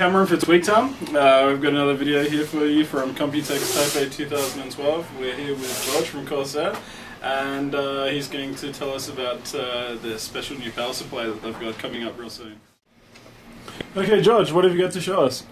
Cameron Fitzweektown. Uh, we've got another video here for you from Computex Taipei 2012. We're here with George from Corsair, and uh, he's going to tell us about uh, the special new power supply that they've got coming up real soon. Okay, George, what have you got to show us?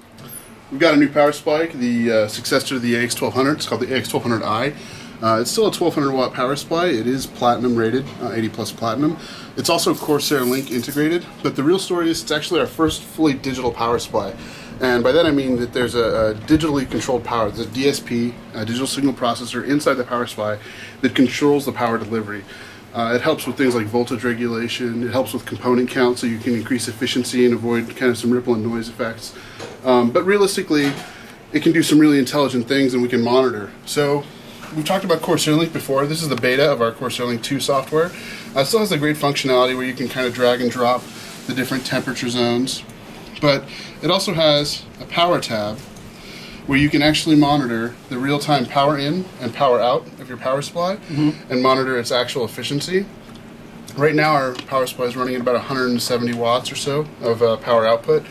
We've got a new power supply, the uh, successor to the AX1200. It's called the AX1200i. Uh, it's still a 1200 watt power supply. It is platinum rated, uh, 80 plus platinum. It's also Corsair Link integrated, but the real story is it's actually our first fully digital power supply. And by that I mean that there's a, a digitally controlled power. There's a DSP, a digital signal processor inside the power supply that controls the power delivery. Uh, it helps with things like voltage regulation. It helps with component count so you can increase efficiency and avoid kind of some ripple and noise effects. Um, but realistically, it can do some really intelligent things and we can monitor. So we've talked about Corsair Link before. This is the beta of our Corsair Link 2 software. Uh, it still has a great functionality where you can kind of drag and drop the different temperature zones. But it also has a power tab where you can actually monitor the real-time power in and power out of your power supply mm -hmm. and monitor its actual efficiency. Right now our power supply is running at about 170 watts or so of uh, power output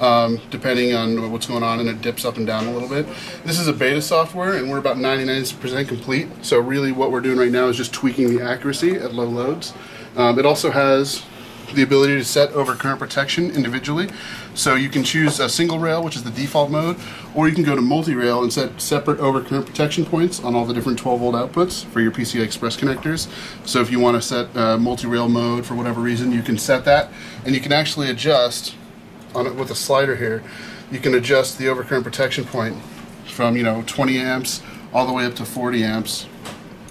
um, depending on what's going on, and it dips up and down a little bit. This is a beta software, and we're about 99% complete. So really, what we're doing right now is just tweaking the accuracy at low loads. Um, it also has the ability to set over current protection individually. So you can choose a single rail, which is the default mode, or you can go to multi-rail and set separate over current protection points on all the different 12 volt outputs for your PCI Express connectors. So if you want to set uh, multi-rail mode for whatever reason, you can set that, and you can actually adjust on it with a slider here, you can adjust the overcurrent protection point from you know 20 amps all the way up to 40 amps.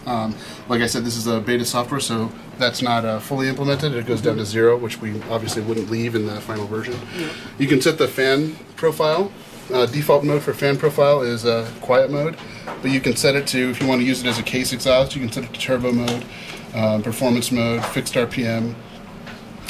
Um, like I said, this is a beta software, so that's not uh, fully implemented. It goes down to zero, which we obviously wouldn't leave in the final version. Yeah. You can set the fan profile. Uh, default mode for fan profile is uh, quiet mode, but you can set it to, if you want to use it as a case exhaust, you can set it to turbo mode, um, performance mode, fixed RPM,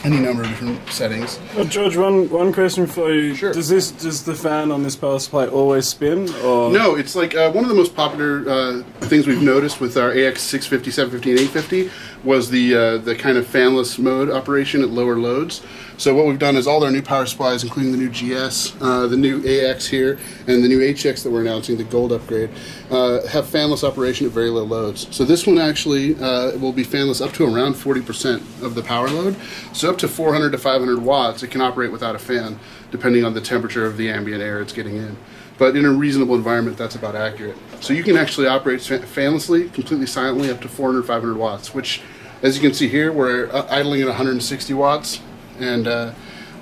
any number of different settings. Well, George, one one question for you. Sure. Does this does the fan on this power supply always spin? Or no, it's like uh, one of the most popular uh, things we've noticed with our AX 650, 750, and 850 was the uh, the kind of fanless mode operation at lower loads. So what we've done is all our new power supplies, including the new GS, uh, the new AX here, and the new HX that we're announcing, the gold upgrade, uh, have fanless operation at very low loads. So this one actually uh, will be fanless up to around 40% of the power load. So up to 400 to 500 watts, it can operate without a fan, depending on the temperature of the ambient air it's getting in. But in a reasonable environment, that's about accurate. So you can actually operate fanlessly, completely silently, up to 400, 500 watts, which, as you can see here, we're uh, idling at 160 watts and uh,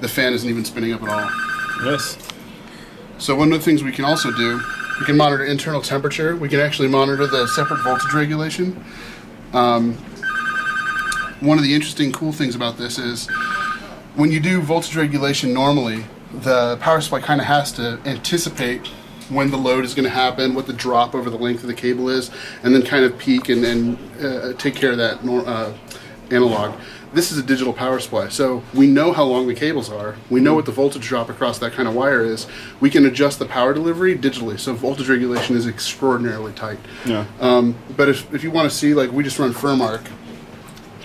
the fan isn't even spinning up at all. Yes. So one of the things we can also do, we can monitor internal temperature. We can actually monitor the separate voltage regulation. Um, one of the interesting cool things about this is when you do voltage regulation normally, the power supply kind of has to anticipate when the load is going to happen, what the drop over the length of the cable is, and then kind of peak and, and uh, take care of that uh, analog. This is a digital power supply, so we know how long the cables are. We know what the voltage drop across that kind of wire is. We can adjust the power delivery digitally, so voltage regulation is extraordinarily tight. Yeah. Um, but if, if you want to see, like we just run Furmark,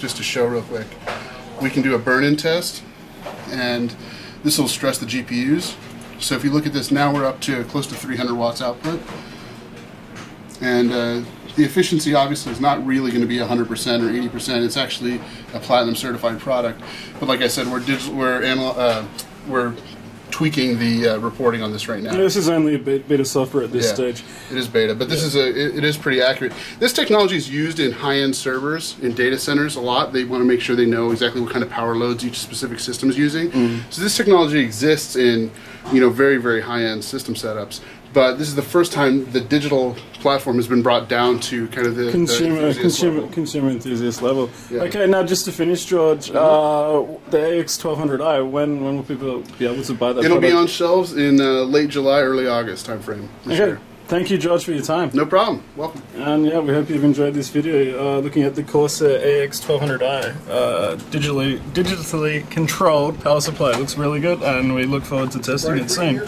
just to show real quick, we can do a burn-in test, and this will stress the GPUs. So if you look at this now, we're up to close to 300 watts output. And uh, the efficiency obviously is not really going to be 100% or 80%. It's actually a platinum certified product. But like I said, we're digital, we're uh, we're tweaking the uh, reporting on this right now. this is only a bit beta software at this yeah, stage. It is beta, but this yeah. is a it, it is pretty accurate. This technology is used in high-end servers in data centers a lot. They want to make sure they know exactly what kind of power loads each specific system is using. Mm. So this technology exists in you know very very high-end system setups but this is the first time the digital platform has been brought down to kind of the consumer the consumer level. consumer enthusiast level. Yeah. Okay, now just to finish, George, mm-hmm. uh, the AX1200i. When when will people be able to buy that? It'll product? be on shelves in uh, late July, early August timeframe. Okay. Year. Thank you, George, for your time. No problem. Welcome. And yeah, we hope you've enjoyed this video uh, looking at the Corsair AX1200i, uh, digitally digitally controlled power supply. It looks really good, and we look forward to testing right. it soon.